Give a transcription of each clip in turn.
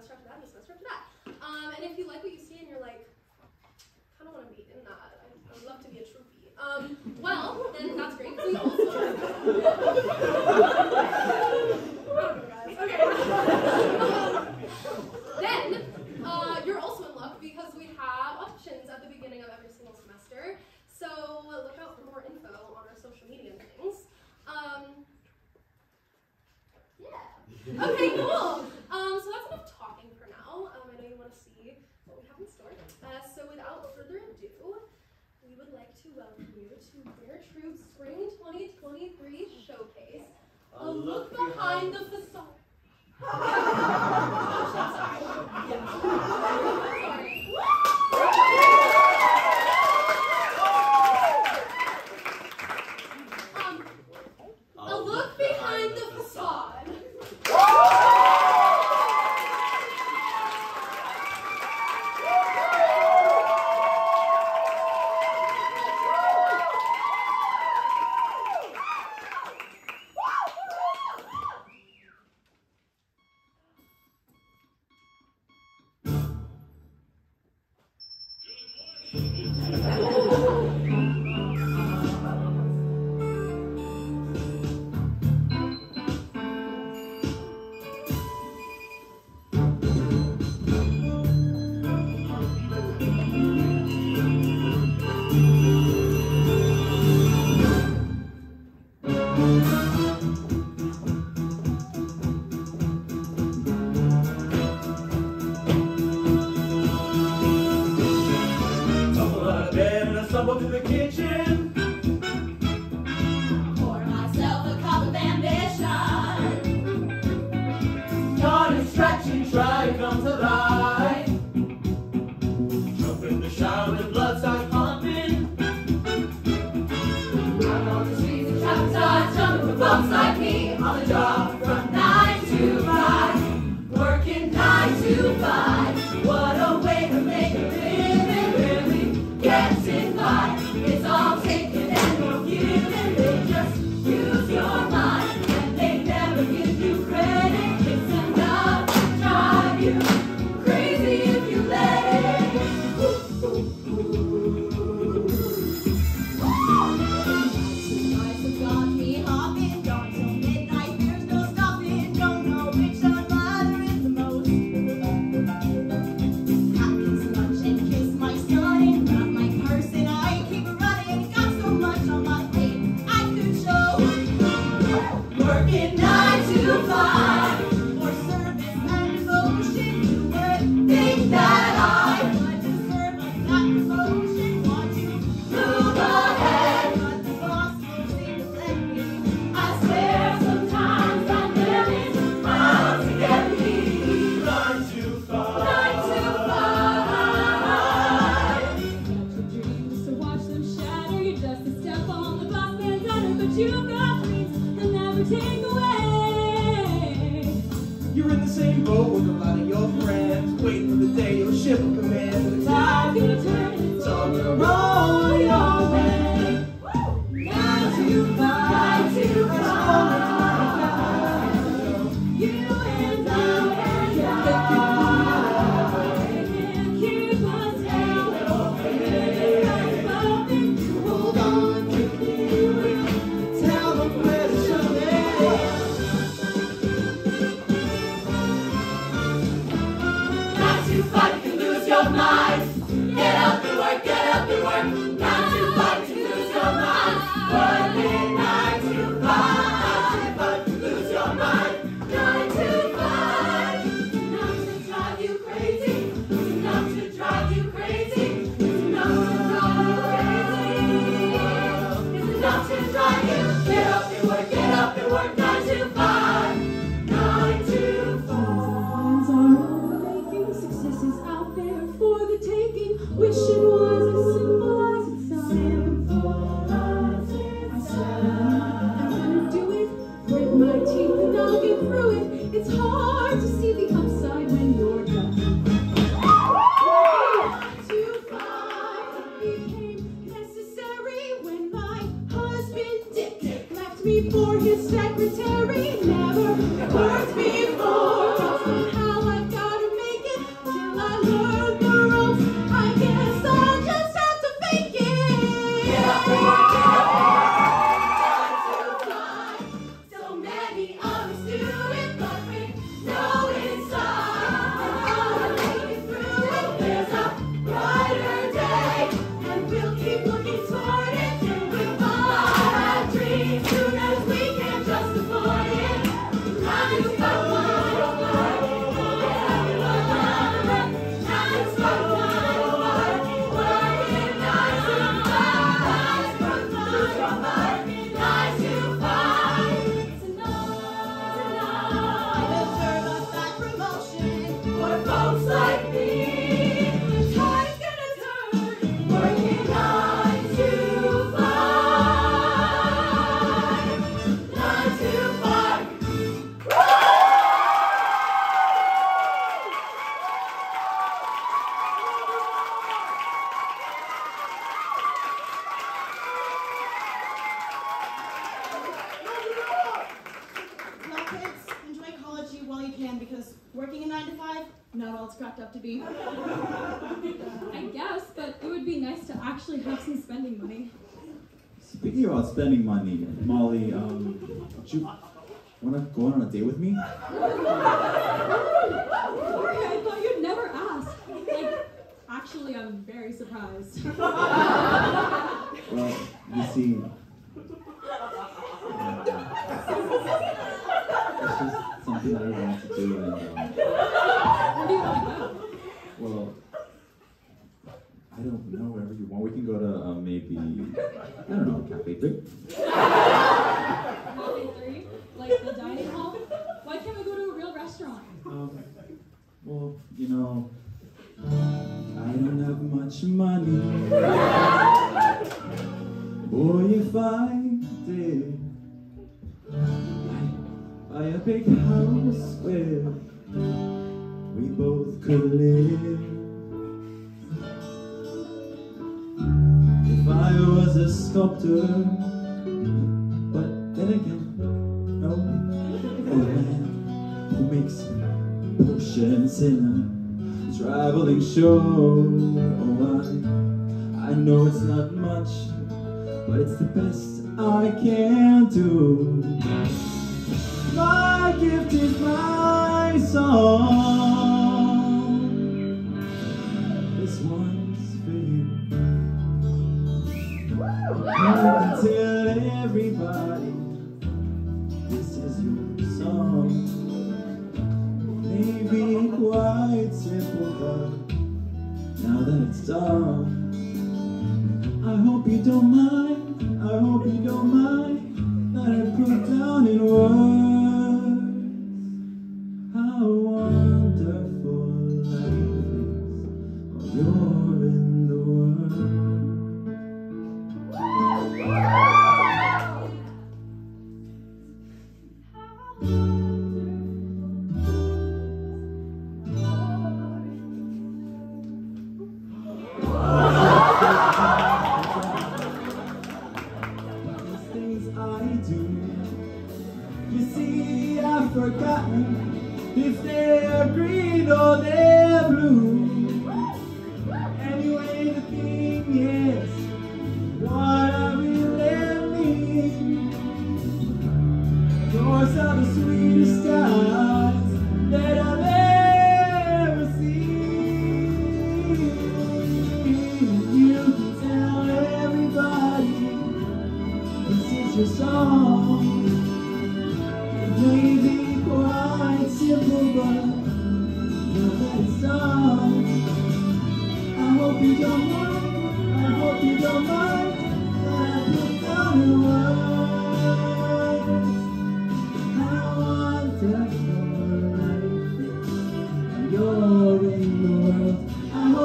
this rep that, this this rep that. Um, and if you like what you see and you're like, I kind of want to be in that, I, I, would love to be a troopie. Um, well, then that's great. We also. Um, then uh, you're also in luck because we have options at the beginning of every single semester. So look out for more info on our social media things. Um, yeah. Okay, cool. Um, so that's enough a look behind the facade. I'm sorry. I'm sorry. of mine. I to do and um, well, I don't know wherever you want. We can go to um, maybe I don't know a cafe.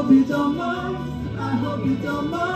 hope you don't mind. I hope you don't mind.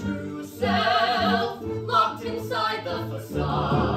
True self locked inside the facade.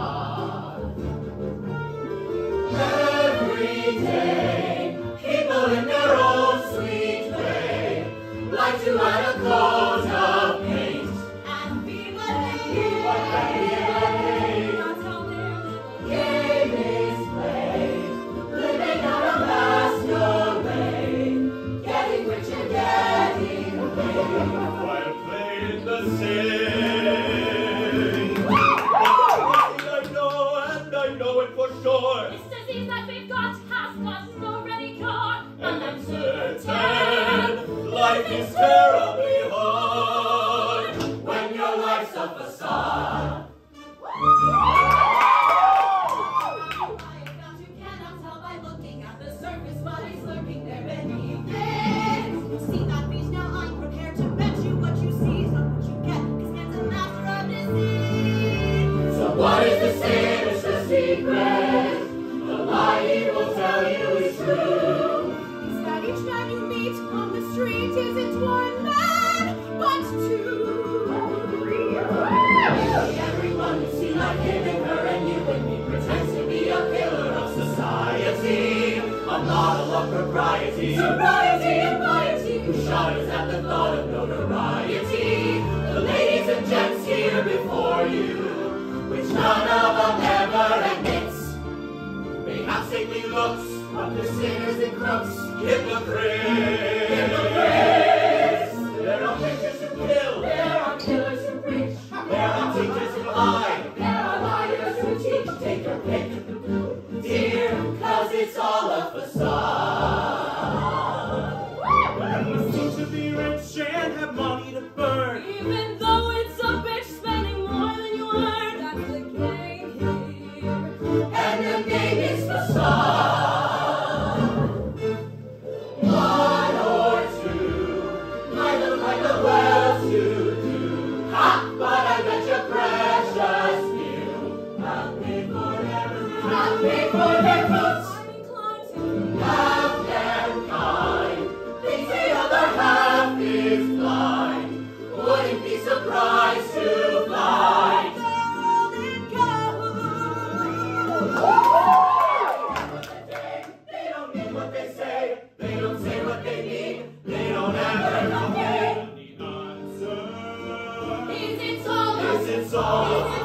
Is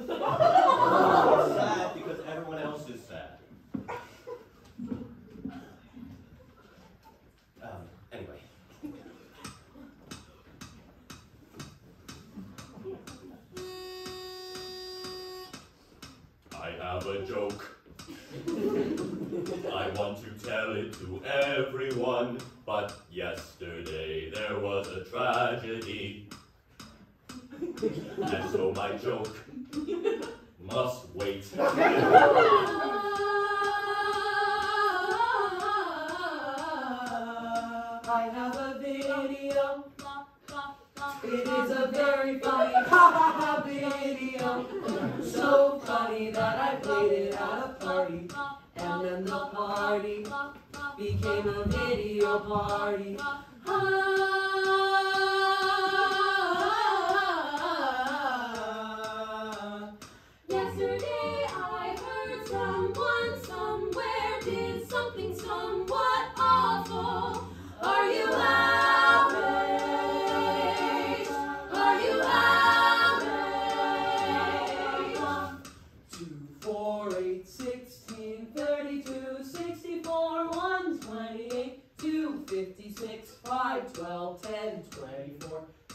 Yeah. Something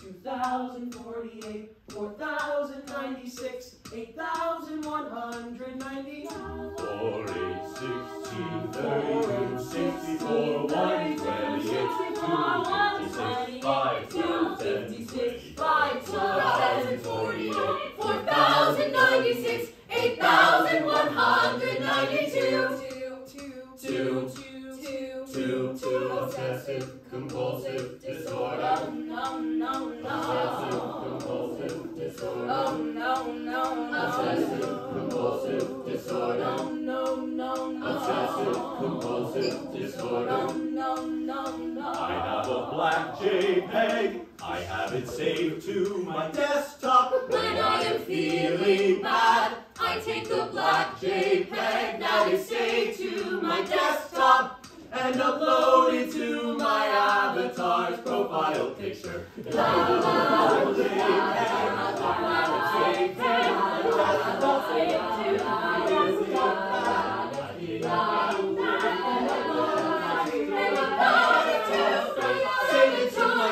Two thousand forty-eight, four thousand ninety-six, eight thousand one hundred ninety-two. Forty-sixteen, thirty-two, sixteen, twenty-two, fifty-six, five hundred fifty-six, five hundred forty-eight, four thousand ninety-six, eight thousand one hundred ninety-two. Two, two, two. Two, two, two, obsessive compulsive disorder. No, no, Obsessive compulsive disorder. Oh, no, no, Obsessive compulsive disorder. No, no, no. Obsessive compulsive disorder. No, no, no. I have a black JPEG. I have it saved to my desktop. When I am feeling bad, I take the black JPEG that is saved to my desktop. And upload it to my avatar's profile picture.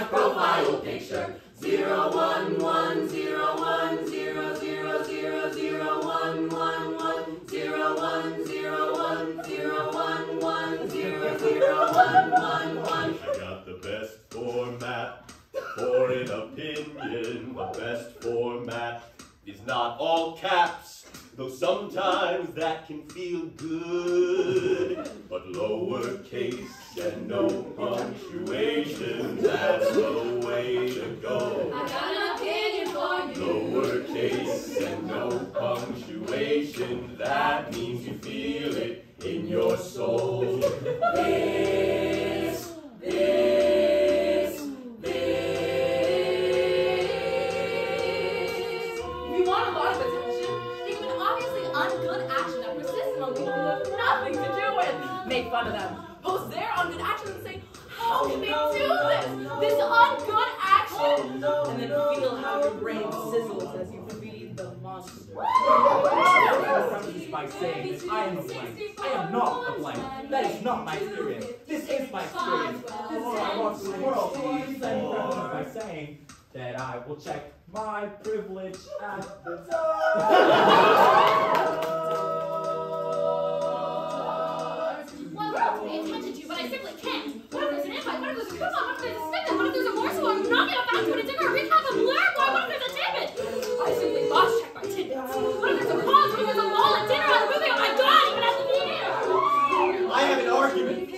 Profile picture. Zero one one zero punctuation, that means you feel it in your soul. This, this, this. If you want a lot of attention, think of an obviously ungood action that persists among people who have nothing to do with. Make fun of them. Post their ungood actions and say, oh, how can they do this? This ungood action. Oh, and then feel how your brain sizzles as you feed the monster. Preface by saying that I am a blank. I am not a blank. That is not my experience. This is my experience. This is what I want for the world. Then preface by saying that I will check my privilege at the Well, pay attention to, but I simply can't. What if there's an invite? What if there's a coupon? What if there's a sticker? What if there's a morsel? I'm knocking a fast food, a dinner, a recap, a blur? Why? What if there's a tidbit? I simply must check my tidbits. What if there's? What if there's a I have an argument.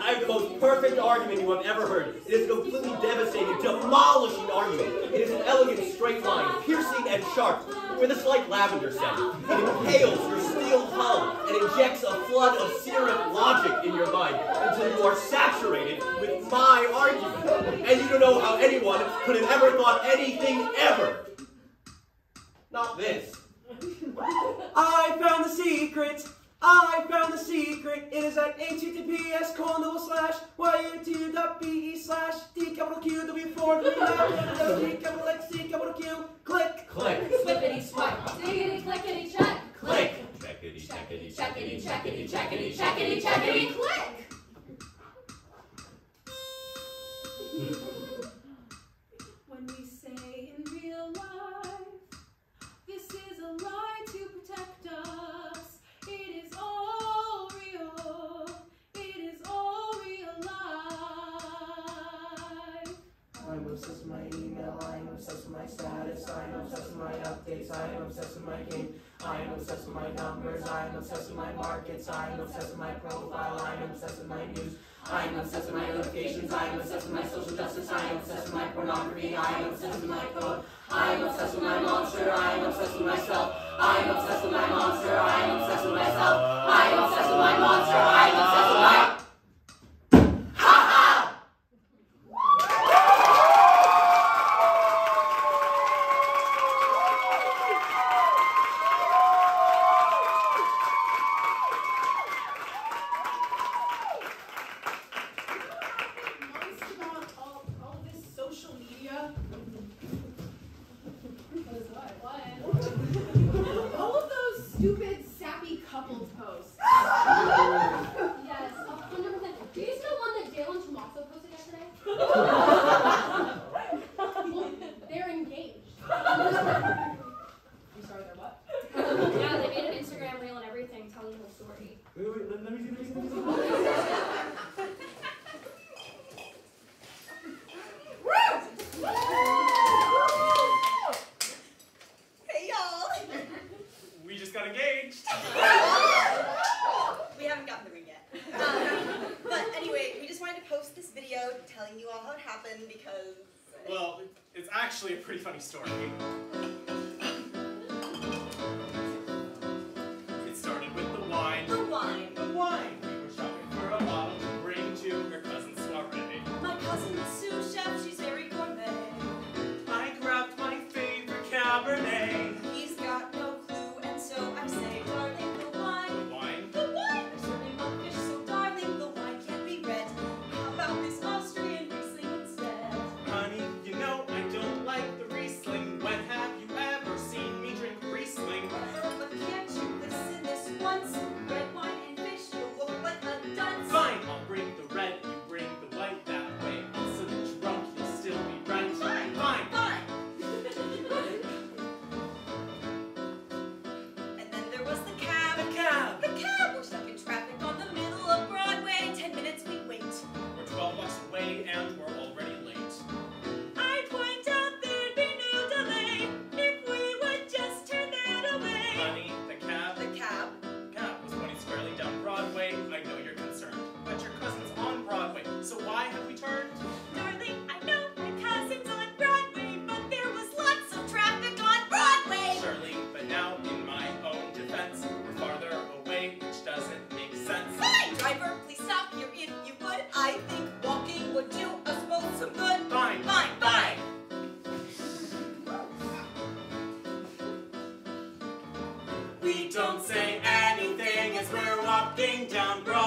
I have the most perfect argument you have ever heard. It is a completely devastating, demolishing argument. It is an elegant straight line, piercing and sharp, with a slight lavender scent. It impales your steel hull and injects a flood of serum logic in your mind until you are saturated with my argument. And you don't know how anyone could have ever thought anything ever. Not this. I found the secret. I found the secret. It is at https colon double slash y2.be slash d capital Q w 4 w d capital x c capital Q. Click. Click. Swippity swipe, diggity clickety check, click. Checkity, checkity, Checkity, checkity, checkity, checkity, checkity, click. obsessed with my email, I am obsessed with my status, I am obsessed with my updates, I am obsessed with my game, I am obsessed with my numbers, I am obsessed with my markets, I am obsessed with my profile, I am obsessed with my news, I am obsessed with my notifications, I am obsessed with my social justice, I am obsessed with my pornography, I am obsessed with my code, I am obsessed with my monster, I am obsessed with myself, I am obsessed with my monster, I am obsessed with myself, I am obsessed with my monster, I am obsessed down, bro.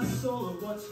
My soul, what's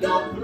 none,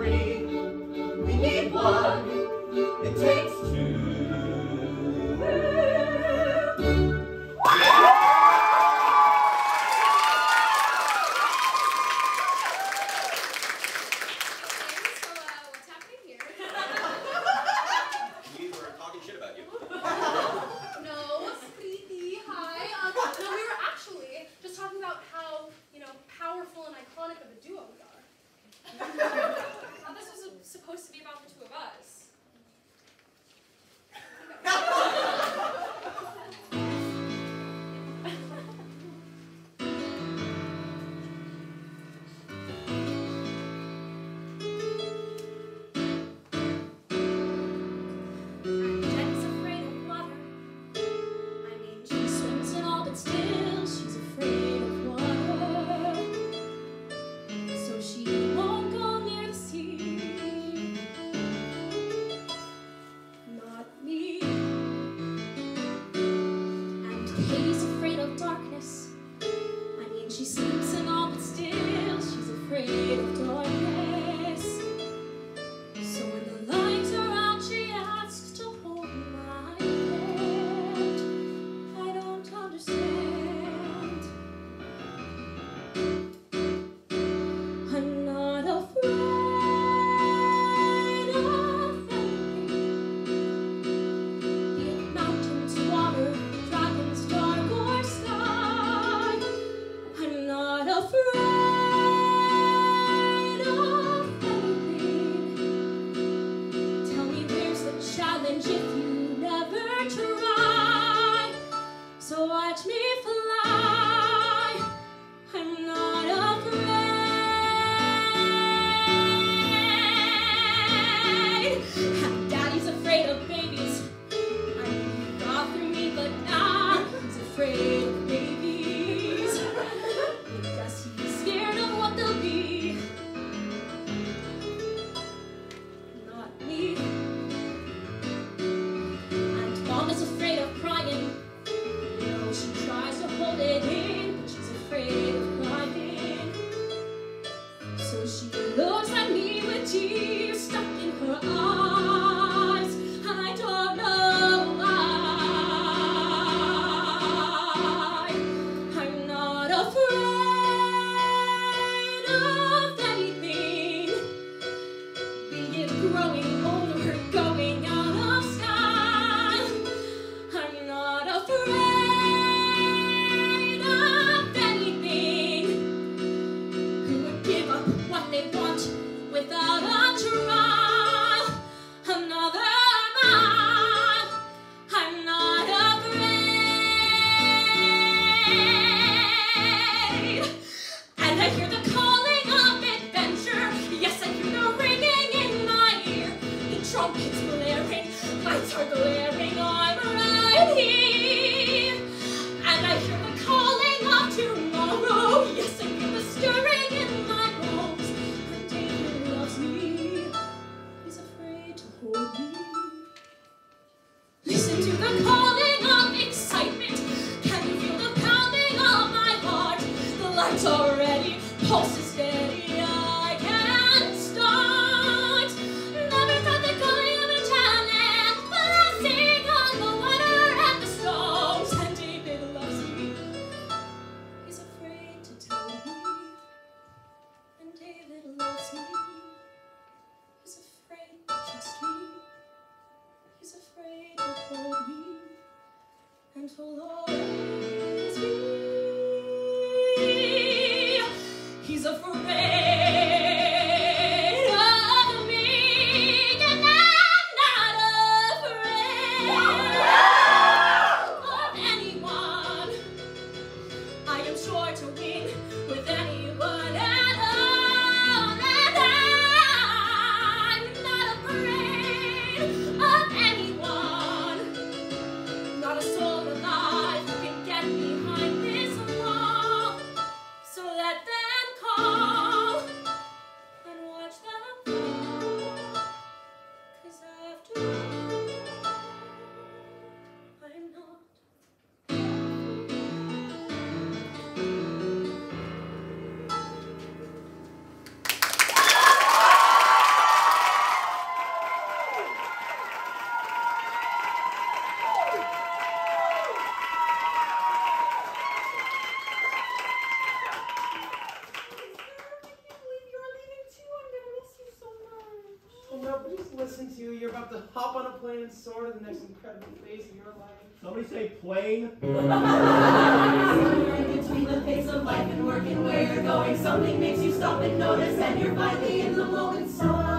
somebody say plane? Somewhere between the pace of life and work and where you're going, something makes you stop and notice, and you're finally in the moment. So.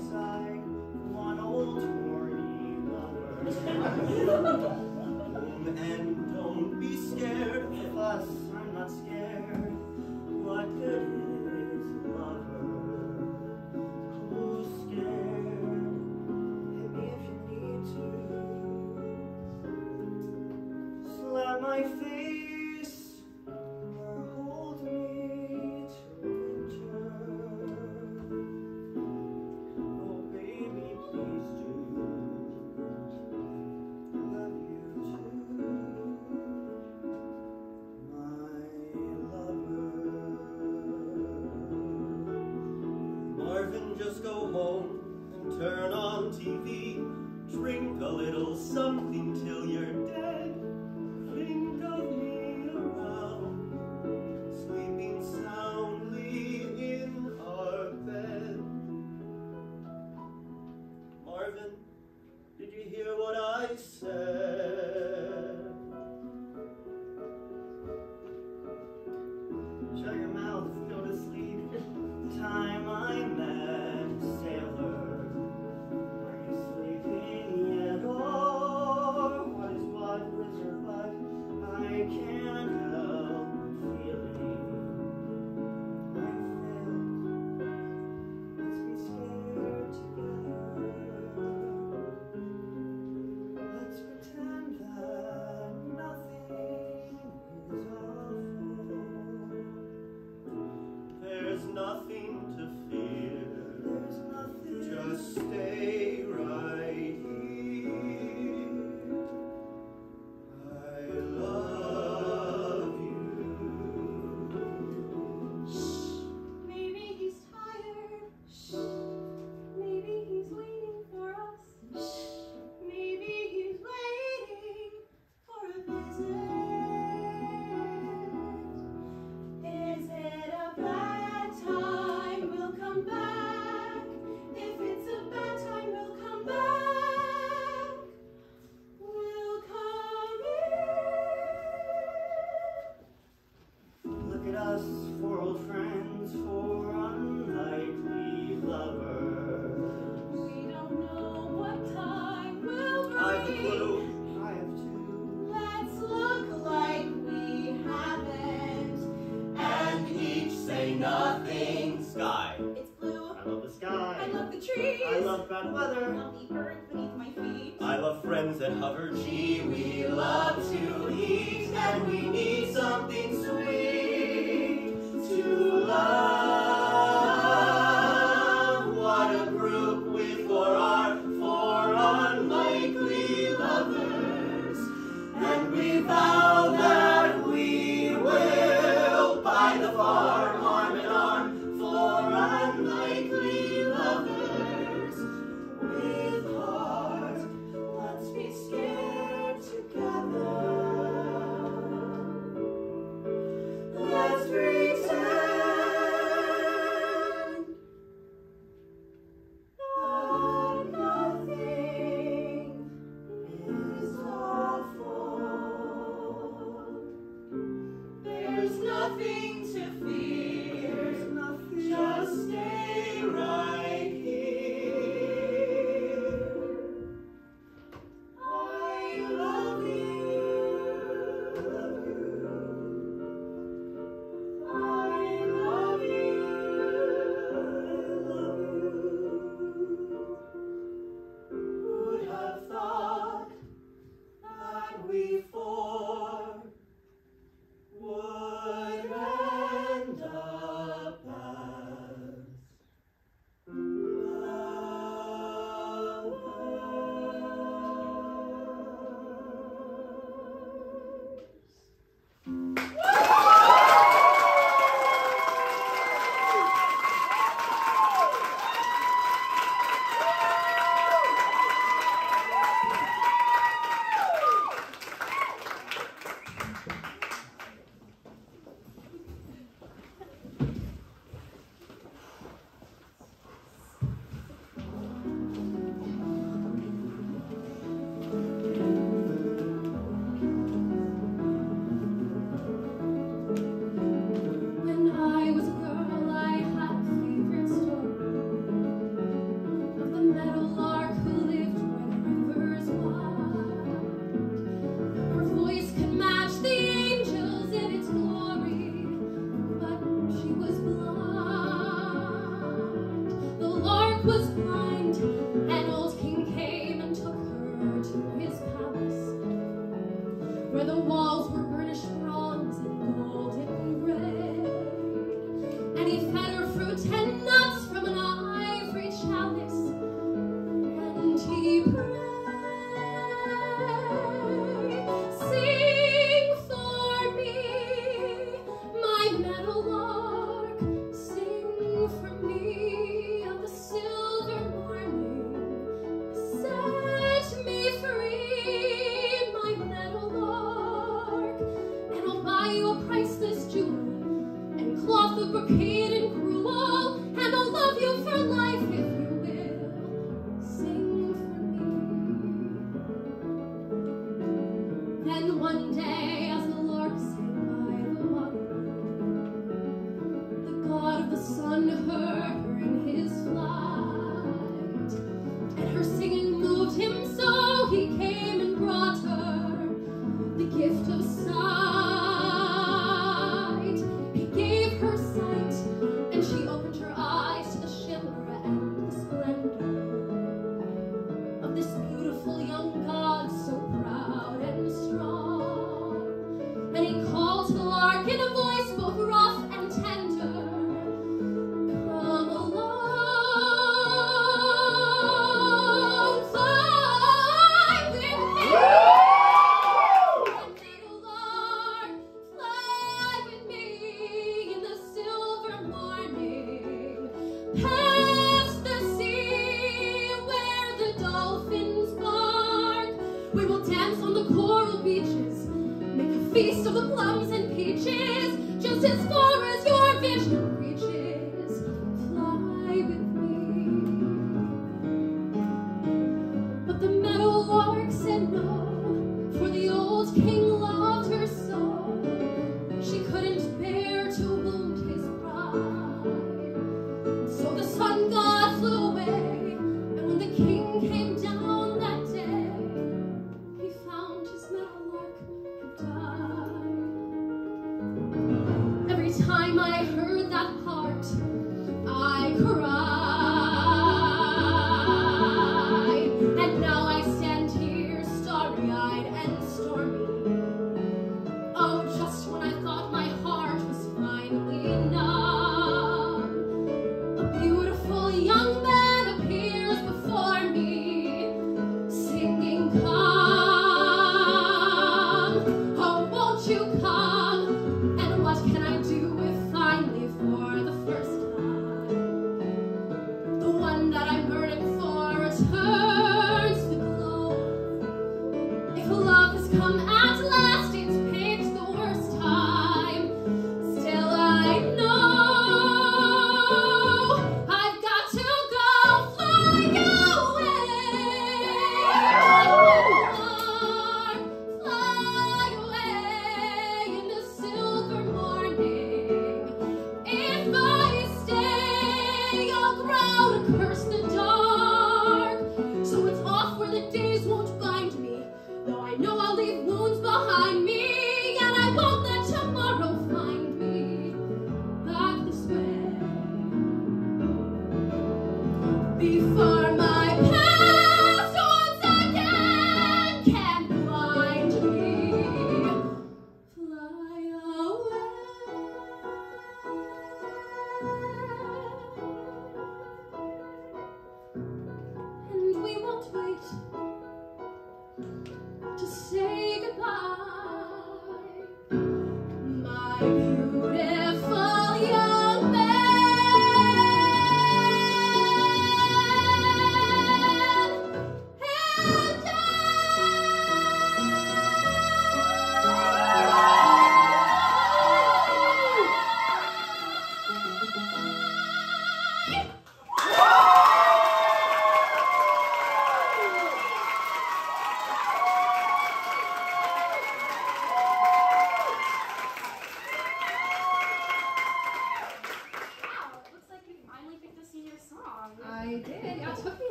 looks like one old horny lover. and don't be scared of us, I'm not scared. What good is lover? Who's scared? Hit me if you need to. My face.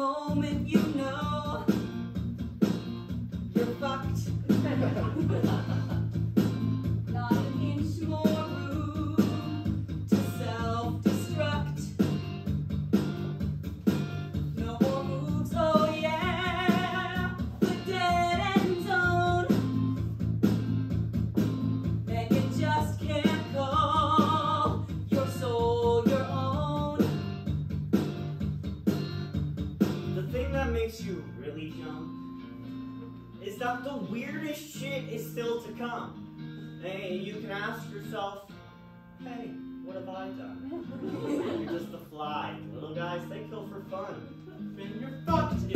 moment you still to come. Hey, you can ask yourself, hey, what have I done? You're just a fly. Little guys, they kill for fun. Then you're fucked.